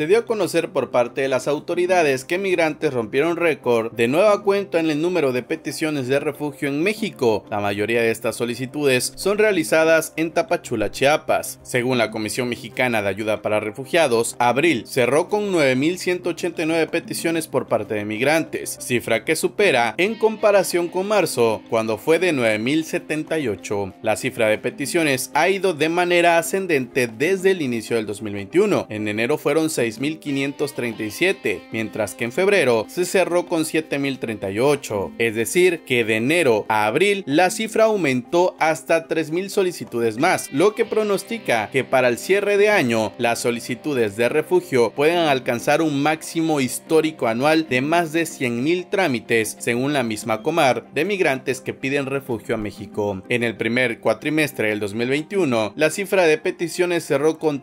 se dio a conocer por parte de las autoridades que migrantes rompieron récord de nueva cuenta en el número de peticiones de refugio en México. La mayoría de estas solicitudes son realizadas en Tapachula, Chiapas. Según la Comisión Mexicana de Ayuda para Refugiados, abril cerró con 9.189 peticiones por parte de migrantes, cifra que supera en comparación con marzo, cuando fue de 9.078. La cifra de peticiones ha ido de manera ascendente desde el inicio del 2021. En enero fueron 6.537, mientras que en febrero se cerró con 7.038. Es decir, que de enero a abril la cifra aumentó hasta 3.000 solicitudes más, lo que pronostica que para el cierre de año las solicitudes de refugio puedan alcanzar un máximo histórico anual de más de 100.000 trámites, según la misma Comar, de migrantes que piden refugio a México. En el primer cuatrimestre del 2021, la cifra de peticiones cerró con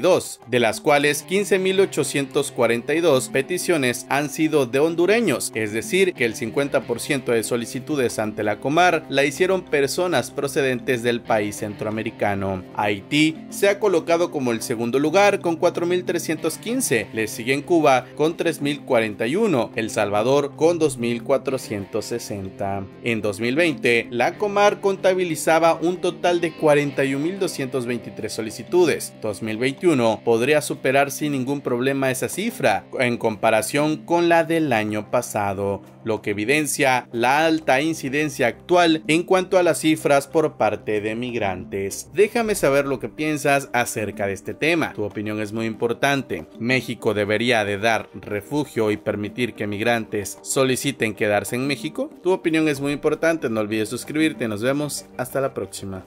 31.842, de las cuales 15.842 peticiones han sido de hondureños, es decir, que el 50% de solicitudes ante la Comar la hicieron personas procedentes del país centroamericano. Haití se ha colocado como el segundo lugar con 4.315, le siguen Cuba con 3.041, El Salvador con 2.460. En 2020, la Comar contabilizaba un total de 41.223 solicitudes. 2021 podría superar sin ningún problema esa cifra en comparación con la del año pasado, lo que evidencia la alta incidencia actual en cuanto a las cifras por parte de migrantes. Déjame saber lo que piensas acerca de este tema. Tu opinión es muy importante. México debería de dar refugio y permitir que migrantes soliciten quedarse en México. Tu opinión es muy importante. No olvides suscribirte. Nos vemos. Hasta la próxima.